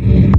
Yeah.